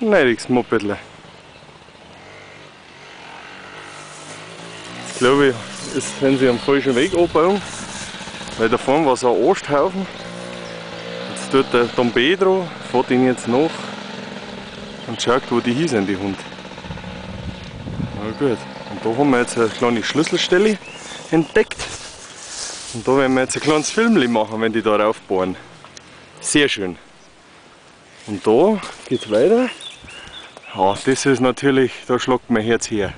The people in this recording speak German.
schneidiges Mopedle. Jetzt glaube ich, ist, sind sie am falschen Weg anbauen, weil da vorne war so ein Osthaufen. Jetzt tut der Don Pedro, fährt ihn jetzt nach und schaut, wo die hier sind, die Hunde. Na gut, und da haben wir jetzt eine kleine Schlüsselstelle entdeckt. Und da werden wir jetzt ein kleines Filmli machen, wenn die da raufbohren. Sehr schön. Und da geht's weiter. Ja, das ist natürlich, da schlagt mein Herz her.